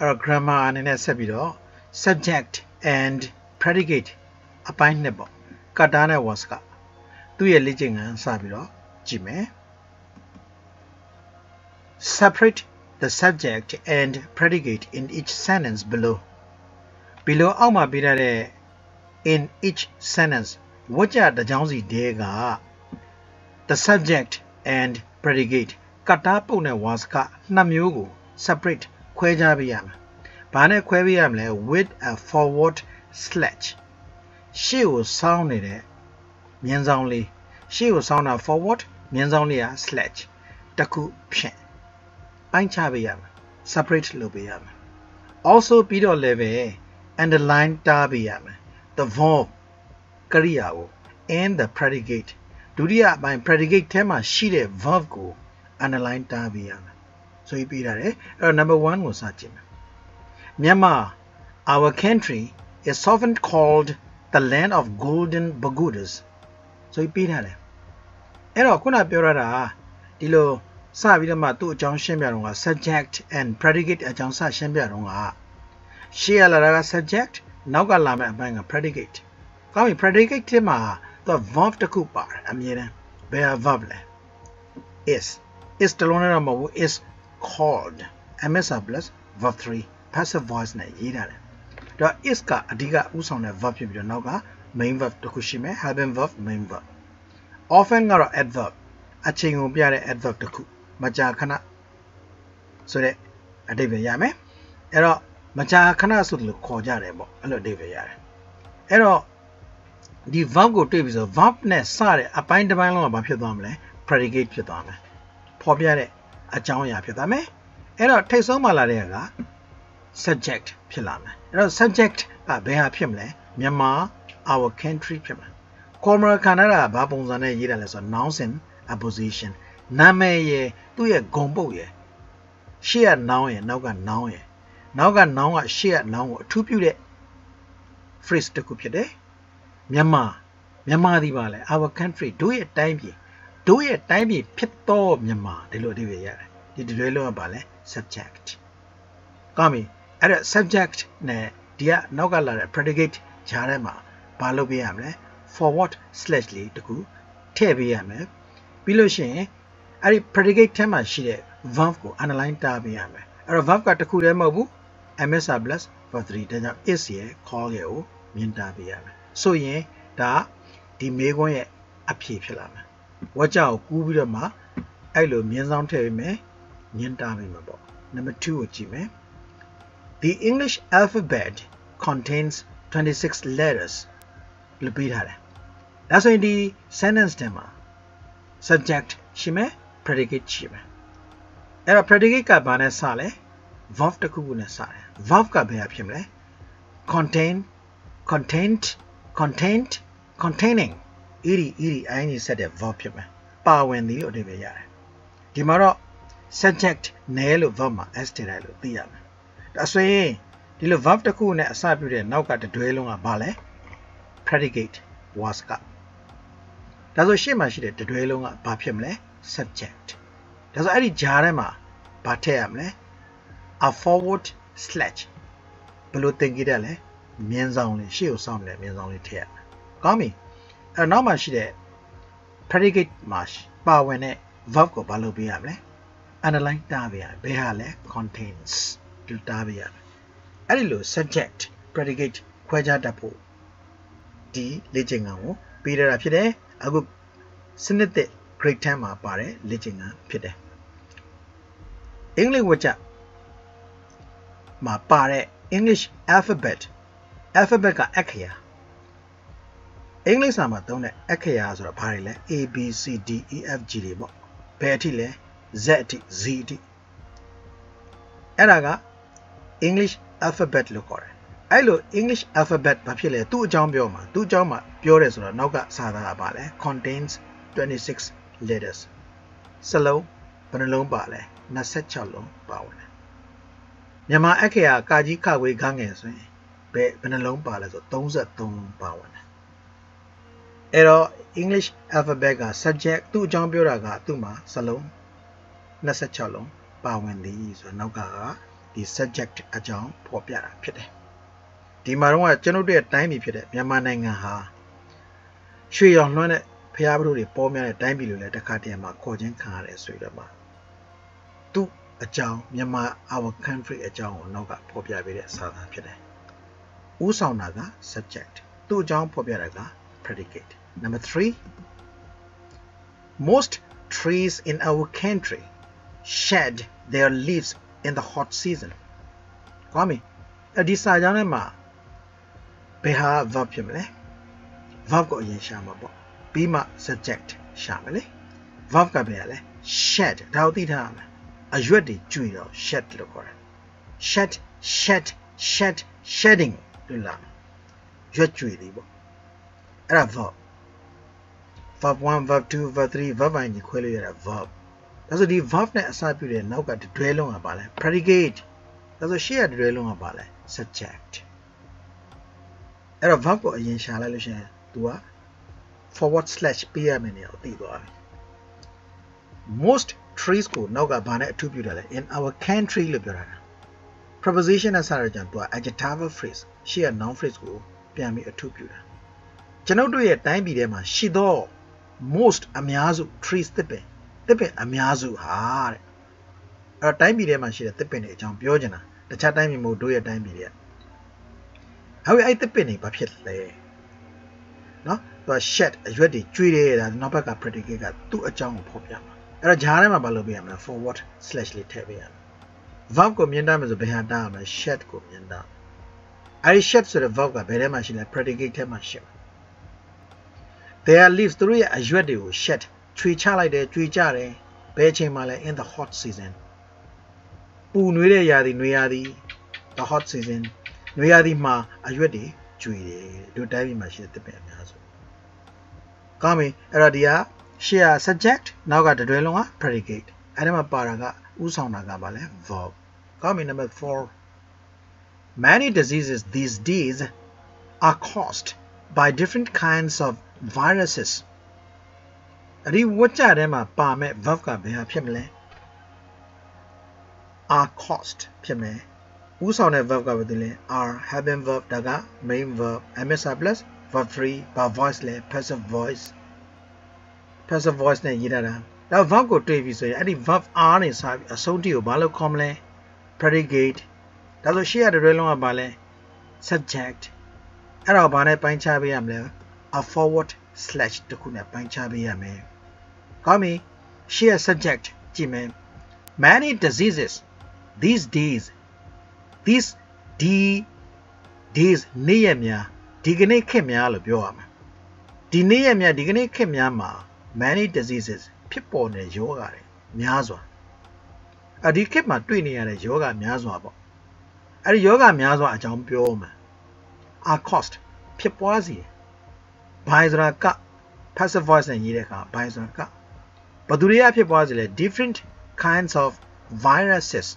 အဲ့တော့ grammar အနေနဲ့ဆက်ပြီးတော့ subject and predicate အပိုင်းနှစ်ပေါ့ကတ်တာနဲ့ was ကသူ့ရဲ့လေ့ကျင့်ခန်းစပြီးတော့ကြည့်မယ် separate the subject and predicate in each sentence below below အောက်မှာပေးထားတဲ့ in each sentence ဝကြတကြောင်းစီတဲက the subject and predicate ကတ်တာပုံနဲ့ was ကနှစ်မျိုးကို separate ခွဲခြားပေးရမယ်။ဘာနဲ့ခွဲပေးရမလဲ with a forward slash ရှေ့ကိုစောင်းနေတဲ့မြင်းဆောင်လေးရှေ့ကိုစောင်းတာ forward မြင်းဆောင်လေးက slash တခုဖြင့်ပိုင်းခြားပေးရမယ် separate လုပ်ပေးရမယ် also ပြီးတော့လည်းပဲ underline တားပေးရမယ် the verb ကရိယာကို and the predicate ဒုတိယအပိုင်း predicate ထဲမှာရှိတဲ့ verb ကို underline တားပေးရမယ် ဆိုပြီးပြရတယ်အဲ့တော့ number 1ကိုစကြည့်မယ်မြန်မာ our country is often called the land of golden pagodas ဆိုပြီးပြထားတယ်အဲ့တော့ခုနပြောရတာဒီလိုစပြီးတော့မှသူ့အကြောင်းရှင်းပြတော့က subject and predicate အကြောင်းစရှင်းပြတော့ကရှေ့ရလာတာက subject နောက်ကလာမယ့်အပိုင်းက predicate ကောင်းပြီ predicate ထဲမှာသူ verb တစ်ခုပါတယ်အမြဲတမ်းဘယ် verb လဲ is is တလုံးနဲ့တော့မဟုတ်ဘူး is called MSR plus verb 3 passive voice နဲ့ရေးထားတယ်တော့ is ကအဓိကဥဆောင်တဲ့ verb ဖြစ်ပြီးတော့နောက်က main verb တစ်ခုရှိမယ် helping verb main verb often ကတော့ adverb အချိန်ကိုပြတဲ့ adverb တစ်ခုမကြာခဏဆိုတဲ့အဓိပ္ပာယ်ရမယ်အဲ့တော့မကြာခဏဆိုလို့ခေါ်ကြတယ်ပေါ့အဲ့လိုအဓိပ္ပာယ်ရတယ်အဲ့တော့ဒီ verb ကိုတွေ့ပြီဆို verb နဲ့စတဲ့အပိုင်းတစ်ပိုင်းလုံးကဘာဖြစ်သွားမလဲ predicate ဖြစ်သွားမယ်ဖော်ပြတဲ့ အကြောင်းအရာဖြစ်သွားမယ်အဲ့တော့ထိတ်ဆုံးမှလာတဲ့က subject ဖြစ်လာမယ်အဲ့တော့ subject ကဘယ်ဟာဖြစ်မလဲမြန်မာ our country ဖြစ်မှာ comma ခန္ဓာကဘာပုံစံနဲ့ရေးတယ်လဲဆိုတော့ nouns in apposition နာမည်ရယ်သူ့ရဲ့ဂုံပုတ်ရယ်ရှေ့က noun ရယ်နောက်က noun ရယ်နောက်က noun ကရှေ့က noun ကိုအထူးပြုတဲ့ phrase တစ်ခုဖြစ်တယ်မြန်မာမြန်မာဒီပါလဲ our country တို့ရဲ့တိုင်းပြည် တို့ရဲ့တိုင်းပြည်ဖြစ်သောမြန်မာဒီလိုအဓိပ္ပာယ်ရတယ်ဒီဒီလွဲလုံးကပါလဲ subject ကောင်းပြီအဲ့ဒါ subject နဲ့ဒီကနောက်ကလာတဲ့ predicate ဂျားထဲမှာဘာလုပ်ပေးရမလဲ forward slash လေးတခုထည့်ပေးရမယ်ပြီးလို့ရှိရင်အဲ့ဒီ predicate ထဲမှာရှိတဲ့ verb ကို underline တားပေးရမယ်အဲ့တော့ verb ကတခုတည်းမဟုတ်ဘူး MSR plus verb 3ဒါကြောင့် is ရဲ့ call ရဲ့ကိုမြင်တာပေးရမယ်ဆိုရင်ဒါဒီမေးခွန်းရဲ့အဖြေဖြစ်လာမယ် ဝါကြောက်ကူးပြီးတော့မှအဲ့လိုမြင်းဆောင်ထည့်ပေးမယ်မြင်တာပေးမှာပေါ့ number 2ကိုကြည့်မယ် The English alphabet contains 26 letters လို့ပေးထားတယ်ဒါဆိုရင်ဒီ sentence ထဲမှာ subject ရှိမယ် predicate ရှိမယ်အဲ့တော့ predicate ကဘာနဲ့စလဲ verb တစ်ခုခုနဲ့စတယ် verb ကဘယ်ဟာဖြစ်မလဲ contain content content containing ဤဒီဤဒီအိုင်းကြီးဆက်တဲ့ verb ဖြစ်မယ်ပါဝင်သည်လို့အဓိပ္ပာယ်ရတယ်ဒီမှာတော့ subject နဲလို့ verb မှာ s ထည့်လိုက်လို့သိရမယ်ဒါဆိုရင်ဒီလို verb တစ်ခုနဲ့အစပြုတဲ့နောက်ကတတွဲလုံးကဘာလဲ predicate was ကဒါဆိုရှေ့မှာရှိတဲ့တတွဲလုံးကဘာဖြစ်မလဲ subject ဒါဆိုအဲ့ဒီဂျားထဲမှာဘာထည့်ရမလဲ a forward slash ဘယ်လိုသင်ကြည့်ရလဲမြင်းဆောင်လေးရှေ့ကိုစောင့်နေတဲ့မြင်းဆောင်လေးထည့်ရမယ်ကောင်းပြီ အဲ့နောက်မှာရှိတဲ့ predicate မှာပါဝင်တဲ့ verb ကိုဘာလုပ်ပေးရမလဲ underline တားပေးရဘယ်ဟာလဲ contains တူတားပေးရအဲ့ဒီလို subject predicate ခွဲခြားတတ်ဖို့ဒီလေ့ကျင့်ခန်းကိုပေးရတာဖြစ်တယ်အခုစနစ်သစ် grade 10မှာပါတဲ့လေ့ကျင့်ခန်းဖြစ်တယ်အင်္ဂလိပ်ဝကြမှာပါတဲ့ English alphabet alphabet ကအခရာ အင်္ဂလိပ်စာမှာသုံးတဲ့အခရာဆိုတော့ဘာတွေလဲ A B C D E F G တွေပေါ့ဘယ်အထိလဲ Z အထိ Z အထိအဲ့ဒါက English alphabet လို့ခေါ်တယ်အဲ့လို English alphabet ဘာဖြစ်လဲသူ့အကြောင်းပြောမှာသူ့အကြောင်းမှာပြောတယ်ဆိုတော့နောက်ကစာသားကပါလဲ contains 26 letters စလုံးဘယ်နှလုံးပါလဲ26လုံးပါဝင်တယ်မြန်မာအခရာကာကြီးခဝေးခန်းငယ်ဆိုရင်ဘယ်ဘယ်နှလုံးပါလဲဆို33လုံးပါဝင်တယ် အဲ့တော့ English alphabet က subject သူ့အကြောင်းပြောတာကသူ့မှာစလုံး26လုံးပါဝင်သည်ဆိုတော့နောက်ကကဒီ subject အကြောင်းဖော်ပြတာဖြစ်တယ်ဒီမှာတော့ကျွန်ုပ်တို့ရဲ့တိုင်းပြည်ဖြစ်တဲ့မြန်မာနိုင်ငံဟာရွှေရောင်လွှမ်းတဲ့ဖျားပထိုးတွေပေါ်များတဲ့တိုင်းပြည်လိုလည်းတစ်ခါတည်းမှာခေါ်ချင်းခံရတယ်ဆိုတော့မှသူ့အကြောင်းမြန်မာ our country အကြောင်းကိုနောက်ကဖော်ပြပေးတဲ့စာသားဖြစ်တယ်ဥဆောင်တာက subject သူ့အကြောင်းဖော်ပြတာက predicate number 3 most trees in our country shed their leaves in the hot season ကွာမီအဒီစာကြောင်းထဲမှာဘယ်ဟာ verb ဖြစ်မလဲ verb ကိုအရင်ရှာမှာပေါ့ပြီးမှ subject ရှာမယ်လေ verb ကဘယ်ရလဲ shed ဒါကိုသိထားရမယ်အရွက်တွေကျွေတော့ shed လို့ခေါ်တယ် shed shed shed shedding လို့လာရွက်ကျွေတွေပေါ့အဲ့ဒါ verb verb 1 verb 2 verb 3 verb ပိုင်းကြီးခွဲလို့ရတာ verb ဒါဆိုဒီ verb နဲ့အစပြုတဲ့နောက်ကတွဲလုံးကပါလဲ predicate ဒါဆိုရှေ့ကတွဲလုံးကပါလဲ subject အဲ့တော့ verb ကိုအရင်ရှာလိုက်လို့ရှိရင် तू က forward slash ပေးရမယ်နေရာကိုသိသွားပြီ most trees ကိုနောက်ကဘာနဲ့အထူးပြုတာလဲ in our country လို့ပြောတာ preposition နဲ့စရကြံ तू က adjectival phrase ရှေ့က noun phrase ကိုပြန်ပြီးအထူးပြုတာကျွန်ုပ်တို့ရဲ့တိုင်းပြည်ထဲမှာရှိသော most အများစု trees သစ်ပင်သစ်ပင်အများစုဟာတဲ့အဲ့တော့တိုင်းပြည်ထဲမှာရှိတဲ့သစ်ပင်တွေအကြောင်းပြောချင်တာတခြားတိုင်းပြည်မဟုတ်တို့ရဲ့တိုင်းပြည်တွေကဟုတ်ပြီအဲ့သစ်ပင်တွေဘာဖြစ်လဲနော်သူက shed အရွက်တွေကျွေးတယ်ဒါနောက်ဘက်က predicate ကသူ့အကြောင်းကိုဖော်ပြမှာအဲ့တော့ဂျားထဲမှာဘာလုပ်ပေးရမလဲ forward slash လေးထည့်ပေးရမယ် verb ကိုမြင်တတ်မယ်ဆိုဘယ်ဟာတားရမလဲ shed ကိုမြင်တတ်အဲ့ဒီ shed ဆိုတဲ့ verb ကဘယ်ထဲမှာရှိလဲ predicate ထဲမှာရှိတယ် their leaves သူတို့ရဲ့အရွက်တွေကို shed ချွေချလိုက်တယ်ကြွေကြတယ်ဘယ်အချိန်မှလဲ in the hot season ပူနွေးတဲ့ရာသီနွေရာသီ the hot season နွေရာသီမှာအရွက်တွေကြွေတယ်တို့တိုင်းပြည်မှာရှိတဲ့သစ်ပင်အများစုကောင်းပြီအဲ့တော့ဒီကရှေ့က subject နောက်ကတွဲလုံးက predicate အဲ့ဒါမှာပါတာကဥဆောင်တာကဘာလဲ verb ကောင်းပြီ number 4 many diseases these days are caused by different kinds of viruses အဲ့ဒီဝတ်ကြထဲမှာပါမဲ့ verb ကဘယ်ဟာဖြစ်မလဲ are caused ဖြစ်မယ်ဥဆောင်တဲ့ verb ကဘာတူလဲ are having verb ဒါက main verb msr plus verb 3ဘာ voice လဲ passive voice passive voice နဲ့ရေးထားတာဒါ verb ကိုတွေ့ပြီဆိုရင်အဲ့ဒီ verb are နဲ့စပြီးအဆုံးထိကိုဘာလို့ခေါ်မလဲ predicate ဒါဆိုရှေ့ရတဲ့လုံးကဘာလဲ subject အဲ့တော့ဘာနဲ့ပိုင်းခြားပေးရမလဲ a forward slash တခုနဲ့ပိုင်းခြားပေးရမယ်ကောင်းပြီရှေ့ရ subject ကြည့်မယ် many diseases these days these d days နေ့ရက်များဒီကနေ့ခေတ်များလို့ပြောရမှာဒီနေ့ရက်များဒီကနေ့ခေတ်များမှာ many diseases ဖြစ်ပေါ်တဲ့ယောဂတွေများစွာအဒီခေတ်မှာတွေ့နေရတဲ့ယောဂများစွာပေါ့အဲ့ဒီယောဂများစွာအကြောင်းပြောမှာ are cost ဖြစ်ပွားစီဘို င်ဆိုတာက passive voice နဲ့ရေးတဲ့အခါဘိုင်ဆိုတာကဘယ်သူတွေကဖြစ်ပွားစီလဲ different kinds of viruses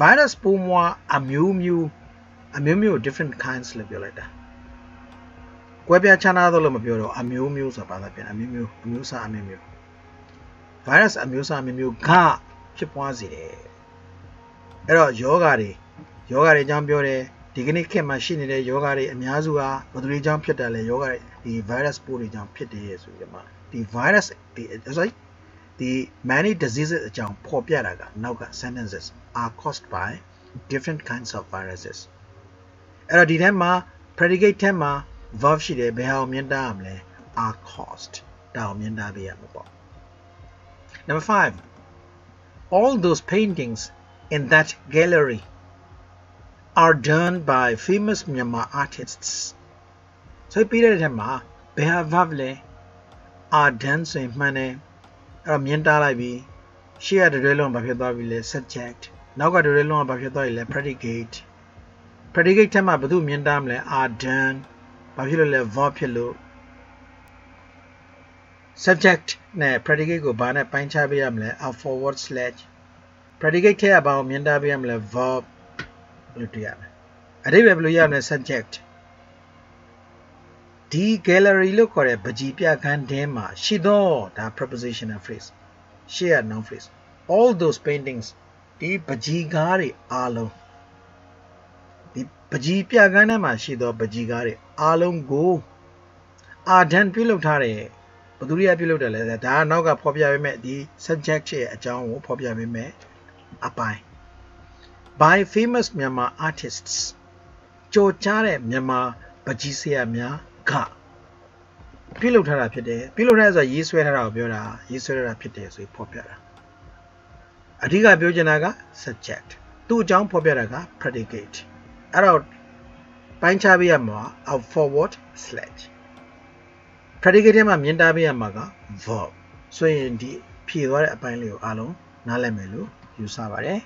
virus ပုံမွားအမျိုးမျိုးအမျိုးမျိုး different kinds လို့ပြောလိုက်တာကွဲပြားခြားနားတော့လို့မပြောတော့အမျိုးမျိုးဆိုတာဘာသာပြန်အမျိုးမျိုးအမျိုးအစားအမျိုးမျိုး virus အမျိုးအစားအမျိုးမျိုးကဖြစ်ပွားစေတယ်အဲ့တော့ယောဂါတွေယောဂါတွေအကြောင်းပြောတယ် ဒီကနေ့ခေတ်မှာရှိနေတဲ့ယောဂါတွေအများစုဟာဘယ်သူတွေကြောင့်ဖြစ်တယ်လဲယောဂါတွေဒီ virus ပိုးတွေကြောင့်ဖြစ်တယ်ဆိုပြီးတော့ဒီ virus ဒီ sorry ဒီ many diseases အကြောင်းဖော်ပြတာကနောက်က sentences are caused by different kinds of viruses အဲ့တော့ဒီထဲမှာ predicate ထဲမှာ verb ရှိတယ်ဘယ်ဟာကိုမြင်တာရမလဲ are caused ဒါကိုမြင်တာပေးရမှာပေါ့ number 5 all those paintings in that gallery are done by famous Myanmar artists ဆိုပြီးတဲ့ထဲမှာဘယ်ဟာ verb လဲ are done ဆိုရင်မှန်တယ်အဲ့တော့မြင်တာလိုက်ပြီရှေ့ကတည်းကလုံးဘာဖြစ်သွားပြီလဲ subject နောက်ကတည်းကလုံးကဘာဖြစ်သွားပြီလဲ predicate predicate ထဲမှာဘာလို့မြင်တာမလဲ are done ဘာဖြစ်လို့လဲ verb ဖြစ်လို့ subject နဲ့ predicate ကိုဘာနဲ့ပိုင်းခြားပေးရမလဲ a forward slash predicate ထဲကဘာကိုမြင်တာပေးရမလဲ verb လို့တွေ့ရမယ်အဓိပ္ပာယ်ဘယ်လိုရမလဲ subject ဒီ gallery လို့ခေါ်တဲ့ပကြီးပြခန်းထဲမှာရှိသောဒါ prepositional phrase ရှေ့က noun phrase all those paintings ဒီပကြီးကားတွေအားလုံးဒီပကြီးပြကန်းထဲမှာရှိသောပကြီးကားတွေအားလုံးကိုအာဒန်ပြုလုပ်ထားတယ်ဘသူတွေကပြုလုပ်တယ်လဲဒါကနောက်ကဖော်ပြပေးမဲ့ဒီ subject ရဲ့အကြောင်းကိုဖော်ပြပေးမဲ့အပိုင်း by famous Myanmar artists ကြော်ကြားတဲ့မြန်မာပကြီးဆရာများကပြုလုပ်ထားတာဖြစ်တယ်ပြုလုပ်ထားဆိုရေးဆွဲထားတာကိုပြောတာရေးဆွဲထားတာဖြစ်တယ်ဆိုပြီးဖော်ပြတာအဓိကပြောချင်တာက subject သူ့အကြောင်းဖော်ပြတာက predicate အဲ့တော့ပိုင်းခြားပေးရမှာ out forward slash predicate ထဲမှာမြင်တာပေးရမှာက verb ဆိုရင်ဒီဖြည့်သွားတဲ့အပိုင်းလေးကိုအားလုံးနားလည်မယ်လို့ယူဆပါတယ်